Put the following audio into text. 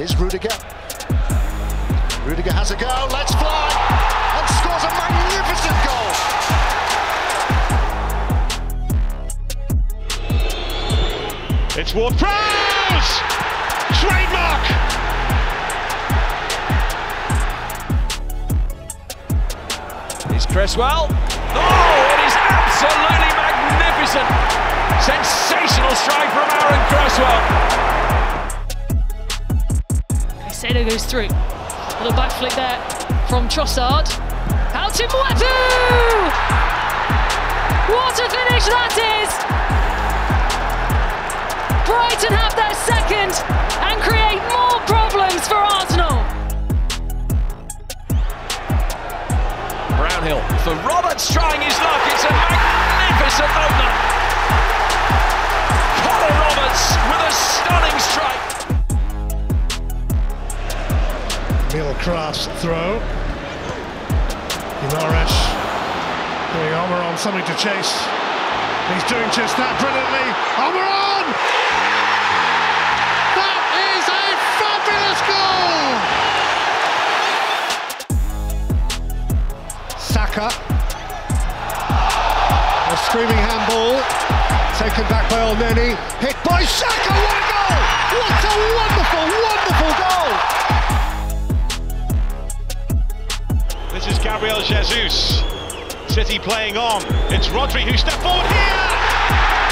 Rudiger Rudiger has a go, let's fly, and scores a magnificent goal. It's Ward Prowse! Trademark! Here's Cresswell. Oh, it is absolutely magnificent! Sensational strike from Aaron Cresswell. Caicedo goes through. A little backflip there from Trossard. Out to Mwepu! What a finish that is! Brighton have their second and create more problems for Arsenal. Brownhill for Roberts trying his luck. It's a magnificent opener. Connor Roberts with a stunning Krafth's throw. Guimaraes doing Almiron something to chase. He's doing just that brilliantly. Almiron! That is a fabulous goal! Saka. A screaming handball. Taken back by Elneny. Hit by Saka. What a goal! What a Gabriel Jesus. City playing on. It's Rodri who stepped forward here!